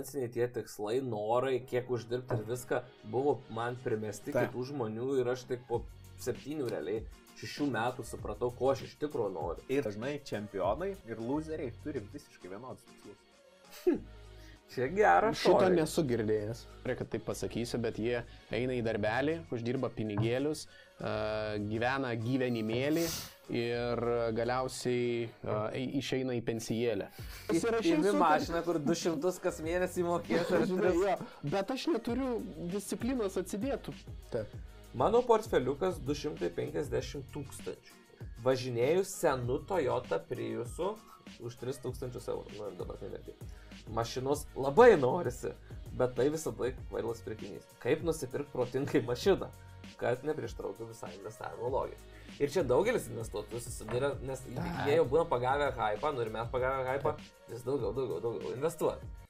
finansiniai tie tikslai, norai, kiek uždirbti ir viską buvo man primesti Taip. kitų žmonių ir aš tik po septynių realiai šešių metų supratau, ko aš iš tikrųjų noriu. Ir dažnai čempionai ir loseriai turi visiškai vienodus tikslus. Čia geras. Šito nesu girdėjęs, reikia taip pasakysiu, bet jie eina į darbelį, uždirba pinigėlius, uh, gyvena gyvenimėlį ir galiausiai uh, išeina į pensijėlę. Kad- mašiną, kur 200 kas mėnesį mokės ar Žinai, 3. jo, bet aš neturiu disciplinos atsidėtų. Taip. Mano portfeliukas 250 tūkstančių. Važinėjau senu Toyota Priusu už 3000 eurų. Nu, dabar tai netgi. Mašinos labai norisi, bet tai visada kvailas pirkinys. Kaip nusipirkti protingai mašiną, kad neprieštrautų visai investavimo logikai. Ir čia daugelis investuotojų susiduria, nes jie jau būna pagavę hypą, nu ir mes pagavę hypą, vis daugiau, daugiau, daugiau investuoja.